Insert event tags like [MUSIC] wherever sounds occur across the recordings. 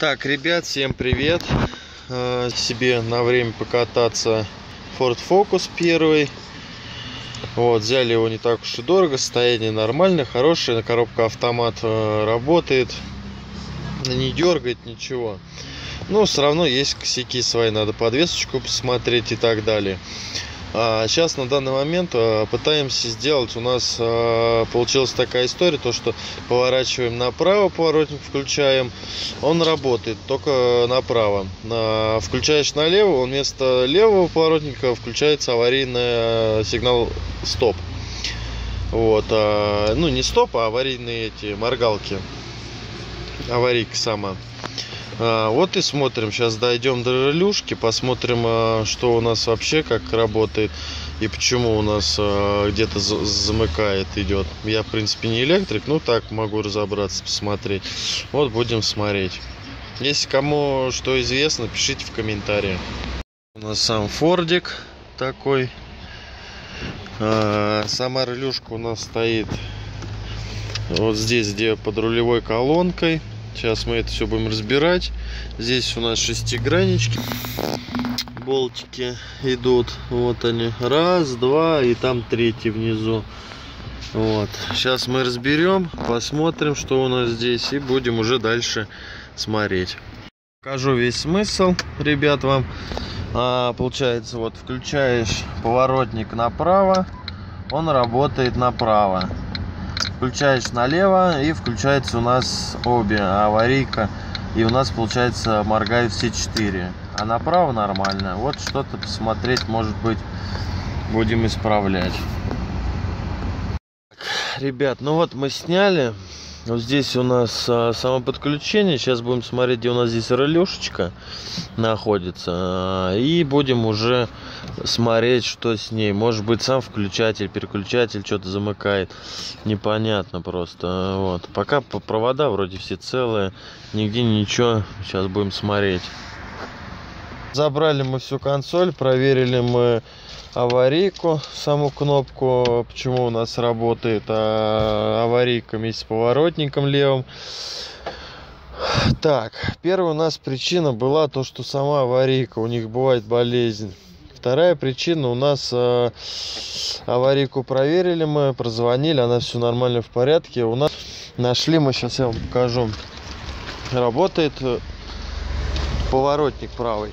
Так, ребят, всем привет. Э, Себе на время покататься Ford Focus первый. Вот, взяли его не так уж и дорого, состояние нормальное, хорошее, коробка автомат э, работает, не дергает ничего. Но все равно есть косяки свои, надо подвесочку посмотреть и так далее. А сейчас на данный момент а, пытаемся сделать. У нас а, получилась такая история, то что поворачиваем направо, поворотник включаем, он работает только направо. Включаешь налево, он вместо левого поворотника включается аварийный сигнал стоп. Вот, ну не стоп, а аварийные эти моргалки. Аварийка сама. А, вот и смотрим. Сейчас дойдем до релюшки, посмотрим, а, что у нас вообще, как работает и почему у нас а, где-то замыкает идет. Я, в принципе, не электрик, ну так могу разобраться, посмотреть. Вот будем смотреть. Если кому что известно, пишите в комментариях. У нас сам фордик такой. Сама релюшка у нас стоит вот здесь, где под рулевой колонкой. Сейчас мы это все будем разбирать. Здесь у нас шестиграннички. Болтики идут. Вот они. Раз, два и там третий внизу. Вот. Сейчас мы разберем, посмотрим, что у нас здесь. И будем уже дальше смотреть. Покажу весь смысл, ребят, вам. А, получается, вот включаешь поворотник направо, он работает направо включаешь налево и включается у нас обе. Аварийка и у нас получается моргают все четыре. А направо нормально. Вот что-то посмотреть может быть будем исправлять. Ребят ну вот мы сняли вот здесь у нас а, само подключение. Сейчас будем смотреть, где у нас здесь релюшечка находится. А, и будем уже смотреть, что с ней. Может быть, сам включатель, переключатель что-то замыкает. Непонятно просто. Вот. Пока провода вроде все целые. Нигде ничего. Сейчас будем смотреть. Забрали мы всю консоль, проверили мы аварийку, саму кнопку, почему у нас работает а аварийка вместе с поворотником левым. Так, первая у нас причина была то, что сама аварийка, у них бывает болезнь. Вторая причина у нас э, аварийку проверили мы, прозвонили, она все нормально в порядке. У нас нашли, мы сейчас я вам покажу, работает поворотник правый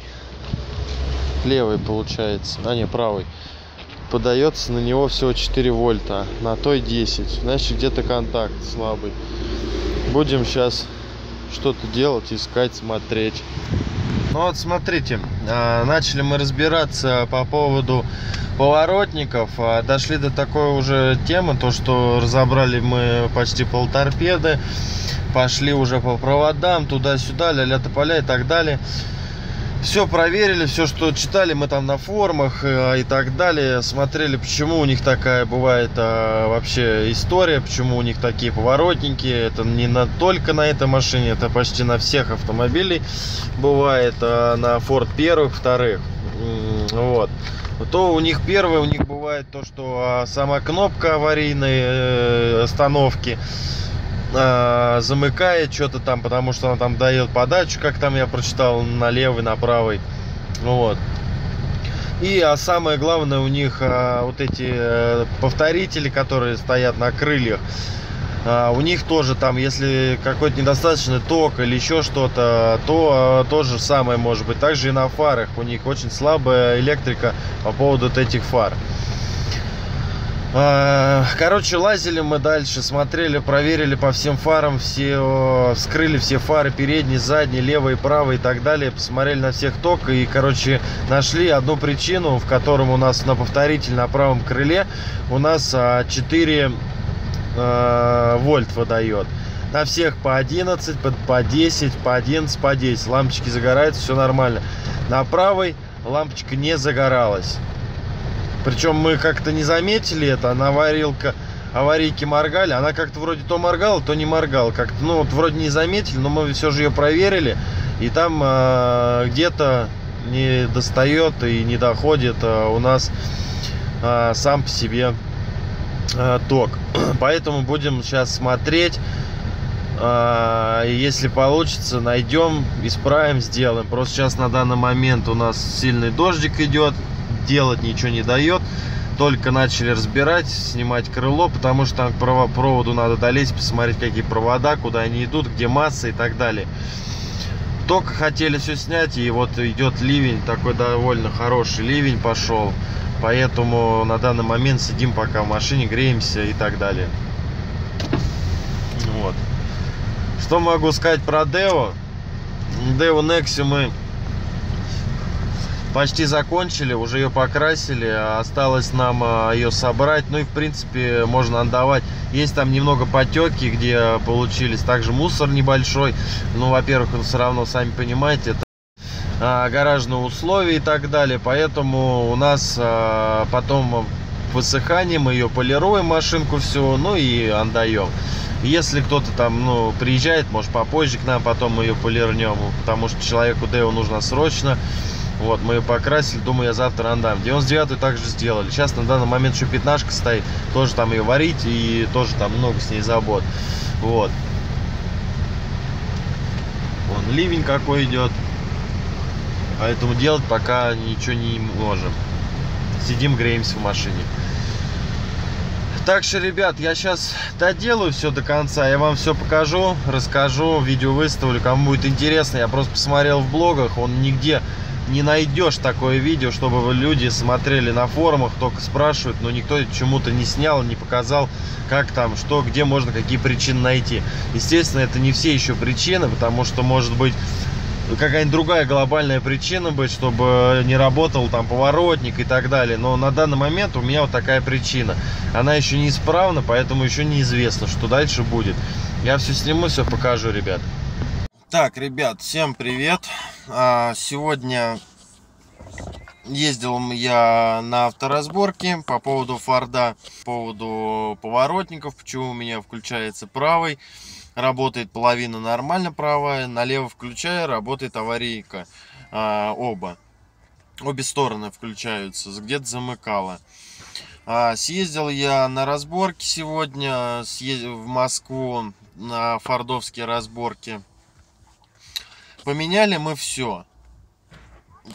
левый получается а не правый подается на него всего 4 вольта на той 10 значит где-то контакт слабый. Будем сейчас что-то делать искать смотреть. Ну вот смотрите а, начали мы разбираться по поводу поворотников. А, дошли до такой уже темы то что разобрали мы почти пол торпеды пошли уже по проводам туда-сюда ля-ля тополя и так далее все проверили, все, что читали мы там на форумах э, и так далее, смотрели, почему у них такая бывает а, вообще история, почему у них такие поворотники. Это не на, только на этой машине, это почти на всех автомобилей бывает, а на Ford первых, вторых. Вот. То у них первое, у них бывает то, что а, сама кнопка аварийной э, остановки э, замыкает что-то там, потому что она там дает подачу, как там я прочитал, на левый, на правый. Вот. И а самое главное у них а, вот эти а, повторители, которые стоят на крыльях, а, у них тоже там, если какой-то недостаточный ток или еще что-то, то а, то же самое может быть. Также и на фарах у них очень слабая электрика по поводу вот этих фар. А, короче, лазили мы дальше, смотрели, проверили по всем фарам, все, вскрыли все фары, передние, задние, левые, правые и так далее, посмотрели на всех ток и, короче, нашли одну причину, в котором у нас на повторитель на правом крыле у нас 4 э, вольт выдает. На всех по 11, по, по 10, по 11, по 10. Лампочки загораются, все нормально. На правой лампочка не загоралась. Причем мы как-то не заметили это, она варилка, аварийки моргали, она как-то вроде то моргала, то не моргала. Как-то, ну вот вроде не заметили, но мы все же ее проверили. И там э, где-то не достает и не доходит э, у нас э, сам по себе э, ток. [CLEARS THROAT] Поэтому будем сейчас смотреть А, если получится, найдем, исправим, сделаем. Просто сейчас на данный момент у нас сильный дождик идет, делать ничего не дает. Только начали разбирать, снимать крыло, потому что там к проводу надо долезть, посмотреть, какие провода, куда они идут, где масса и так далее. Только хотели все снять, и вот идет ливень, такой довольно хороший ливень пошел. Поэтому на данный момент сидим пока в машине, греемся и так далее. Вот. Что могу сказать про Део? Део Nexi мы почти закончили, уже ее покрасили, осталось нам а, ее собрать, ну и в принципе можно отдавать. Есть там немного потеки, где получились также мусор небольшой, ну во-первых, все равно, сами понимаете, это а, гаражные условия и так далее, поэтому у нас а, потом высыхание, мы ее полируем машинку всю, ну и отдаем. Если кто-то там, ну, приезжает, может попозже к нам, потом мы ее полирнем, потому что человеку Дэйву нужно срочно. Вот, мы ее покрасили, думаю, я завтра отдам. 99 также сделали. Сейчас на данный момент еще пятнашка стоит. Тоже там ее варить и тоже там много с ней забот. Вот. Вон ливень какой идет. Поэтому делать пока ничего не можем. Сидим, греемся в машине. Так что, ребят, я сейчас доделаю все до конца. Я вам все покажу, расскажу, видео выставлю. Кому будет интересно, я просто посмотрел в блогах. Он нигде не найдешь такое видео, чтобы люди смотрели на форумах, только спрашивают, но никто чему-то не снял, не показал, как там, что, где можно, какие причины найти. Естественно, это не все еще причины, потому что, может быть, какая-нибудь другая глобальная причина быть, чтобы не работал там поворотник и так далее. Но на данный момент у меня вот такая причина. Она еще не исправна, поэтому еще неизвестно, что дальше будет. Я все сниму, все покажу, ребят. Так, ребят, всем привет. А, сегодня ездил я на авторазборке по поводу Форда, по поводу поворотников, почему у меня включается правый, работает половина нормально правая, налево включая, работает аварийка, а, оба, обе стороны включаются, где-то замыкало. А, съездил я на разборке сегодня, съездил в Москву на фордовские разборки. Поменяли мы все.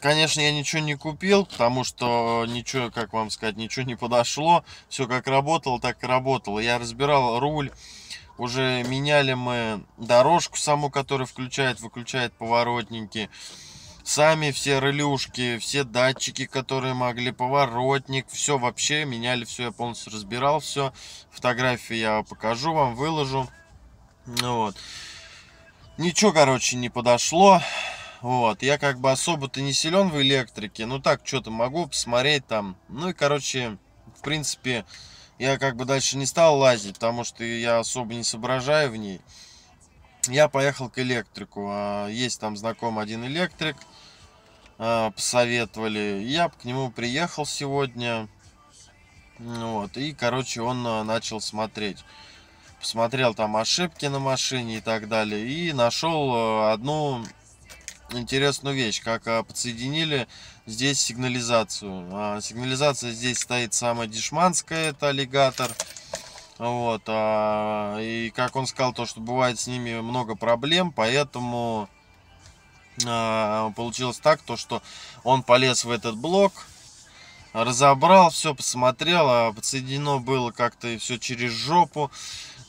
Конечно, я ничего не купил, потому что ничего, как вам сказать, ничего не подошло. Все как работало, так и работало. Я разбирал руль, уже меняли мы дорожку саму, которая включает, выключает поворотники. Сами все релюшки, все датчики, которые могли, поворотник, все вообще меняли, все, я полностью разбирал все. Фотографии я покажу вам, выложу. Вот. Ничего, короче, не подошло. Вот, я как бы особо-то не силен в электрике. Ну так, что-то могу посмотреть там. Ну и, короче, в принципе, я как бы дальше не стал лазить, потому что я особо не соображаю в ней. Я поехал к электрику. А, есть там знакомый один электрик. А, посоветовали. Я к нему приехал сегодня. Вот, и, короче, он а, начал смотреть посмотрел там ошибки на машине и так далее. И нашел э, одну интересную вещь, как э, подсоединили здесь сигнализацию. А, сигнализация здесь стоит самая дешманская, это аллигатор. Вот, а, и как он сказал, то, что бывает с ними много проблем, поэтому а, получилось так, то, что он полез в этот блок, разобрал, все посмотрел, а подсоединено было как-то все через жопу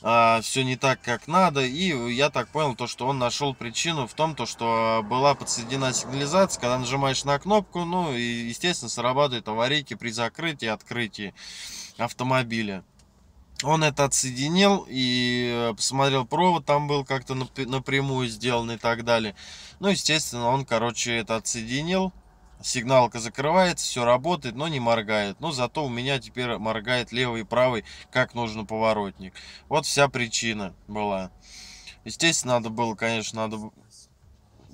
а, все не так, как надо. И я так понял, то, что он нашел причину в том, то, что была подсоединена сигнализация, когда нажимаешь на кнопку, ну и, естественно, срабатывают аварийки при закрытии и открытии автомобиля. Он это отсоединил и посмотрел провод, там был как-то напрямую сделан и так далее. Ну, естественно, он, короче, это отсоединил, сигналка закрывается, все работает, но не моргает. Но зато у меня теперь моргает левый и правый, как нужно поворотник. Вот вся причина была. Естественно, надо было, конечно, надо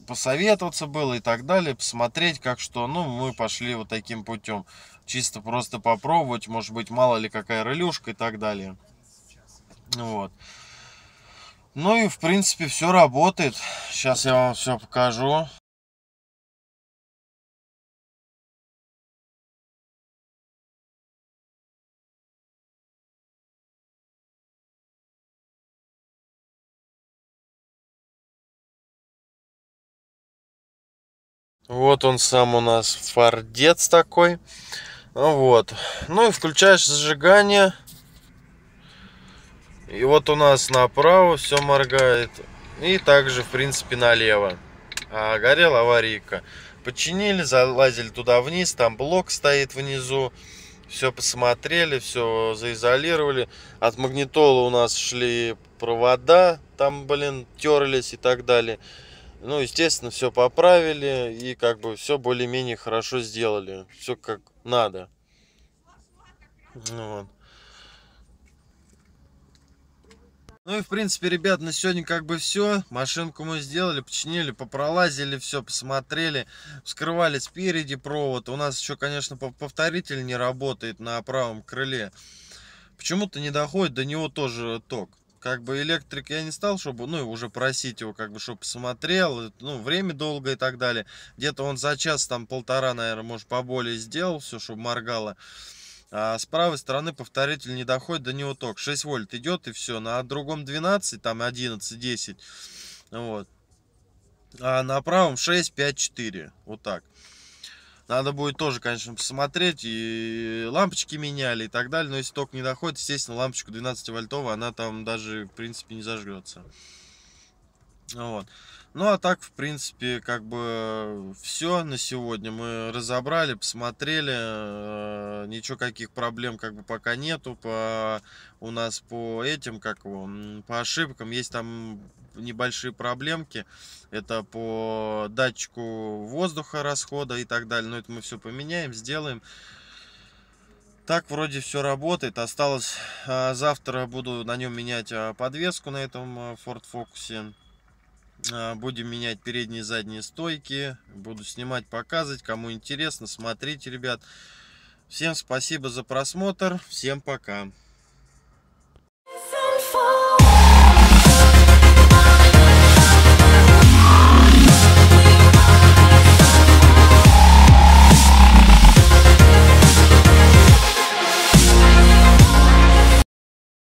посоветоваться было и так далее, посмотреть, как что. Ну, мы пошли вот таким путем. Чисто просто попробовать, может быть, мало ли какая релюшка и так далее. Вот. Ну и, в принципе, все работает. Сейчас я вам все покажу. Вот он сам у нас фордец такой. Вот. Ну и включаешь зажигание. И вот у нас направо все моргает. И также, в принципе, налево. А горела аварийка. Починили, залазили туда вниз, там блок стоит внизу. Все посмотрели, все заизолировали. От магнитола у нас шли провода, там, блин, терлись и так далее. Ну, естественно, все поправили и как бы все более-менее хорошо сделали. Все как надо. Ну, вот. Ну и в принципе, ребят, на сегодня как бы все. Машинку мы сделали, починили, попролазили, все, посмотрели. Вскрывали спереди провод. У нас еще, конечно, повторитель не работает на правом крыле. Почему-то не доходит до него тоже ток как бы электрик я не стал, чтобы, ну, уже просить его, как бы, чтобы посмотрел, ну, время долго и так далее. Где-то он за час, там, полтора, наверное, может, поболее сделал все, чтобы моргало. А с правой стороны повторитель не доходит до него ток. 6 вольт идет и все. На другом 12, там 11, 10. Вот. А на правом 6, 5, 4. Вот так. Надо будет тоже, конечно, посмотреть. И лампочки меняли и так далее. Но если ток не доходит, естественно, лампочка 12 вольтовая, она там даже, в принципе, не зажгется. Вот. Ну, а так, в принципе, как бы все на сегодня. Мы разобрали, посмотрели. Э, ничего, каких проблем как бы пока нету. По, у нас по этим, как его, по ошибкам есть там небольшие проблемки. Это по датчику воздуха расхода и так далее. Но это мы все поменяем, сделаем. Так вроде все работает. Осталось а, завтра буду на нем менять а, подвеску на этом а, Ford Focus. А, будем менять передние и задние стойки. Буду снимать, показывать. Кому интересно, смотрите, ребят. Всем спасибо за просмотр. Всем пока.